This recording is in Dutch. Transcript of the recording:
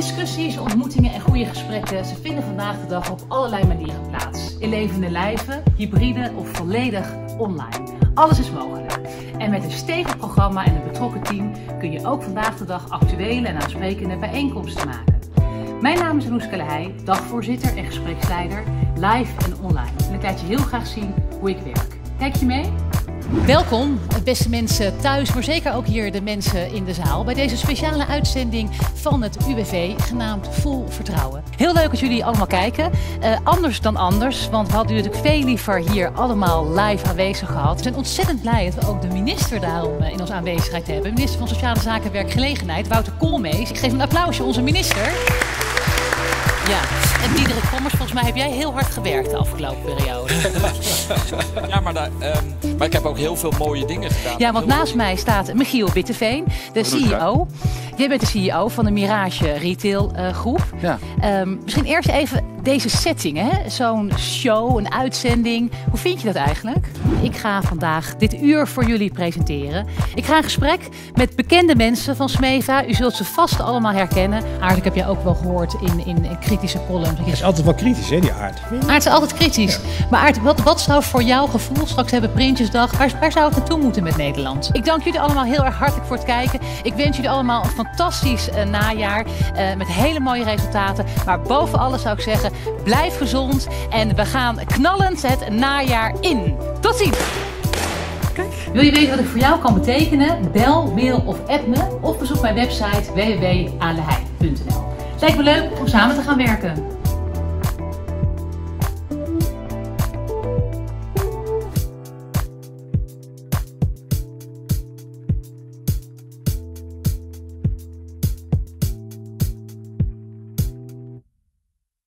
Discussies, ontmoetingen en goede gesprekken, ze vinden vandaag de dag op allerlei manieren plaats. In levende lijven, hybride of volledig online. Alles is mogelijk. En met een stevig programma en een betrokken team kun je ook vandaag de dag actuele en aansprekende bijeenkomsten maken. Mijn naam is Roes Heij, dagvoorzitter en gespreksleider, live en online. En ik laat je heel graag zien hoe ik werk. Kijk je mee? Welkom, beste mensen thuis, maar zeker ook hier de mensen in de zaal, bij deze speciale uitzending van het UWV, genaamd Vol Vertrouwen. Heel leuk dat jullie allemaal kijken. Uh, anders dan anders, want we hadden natuurlijk veel liever hier allemaal live aanwezig gehad. We zijn ontzettend blij dat we ook de minister daarom eh, in onze aanwezigheid hebben. Minister van Sociale Zaken en Werkgelegenheid, Wouter Koolmees. Ik geef een applausje onze minister. Ja, en Diederik Kommers, volgens mij heb jij heel hard gewerkt de afgelopen periode. ja, maar, daar, um, maar ik heb ook heel veel mooie dingen gedaan. Ja, want naast mij staat Michiel Witteveen, de CEO. Jij bent de CEO van de Mirage Retail uh, Groep. Ja. Um, misschien eerst even deze setting, hè? zo'n show, een uitzending. Hoe vind je dat eigenlijk? Ik ga vandaag dit uur voor jullie presenteren. Ik ga in gesprek met bekende mensen van Smeva. U zult ze vast allemaal herkennen. Aard, ik heb jij ook wel gehoord in, in, in kritische columns. Hij is altijd wel kritisch, hè, die Aard? Aard is altijd kritisch. Maar Aard, wat, wat zou voor jouw gevoel, straks hebben Prinsjesdag, waar, waar zou het naartoe moeten met Nederland? Ik dank jullie allemaal heel erg hartelijk voor het kijken. Ik wens jullie allemaal een fantastisch uh, najaar uh, met hele mooie resultaten. Maar boven alles zou ik zeggen, blijf gezond en we gaan knallend het najaar in. Tot ziens! Wil je weten wat ik voor jou kan betekenen? Bel, mail of app me of bezoek mijn website www.alehei.nl. Lijkt me leuk om samen te gaan werken.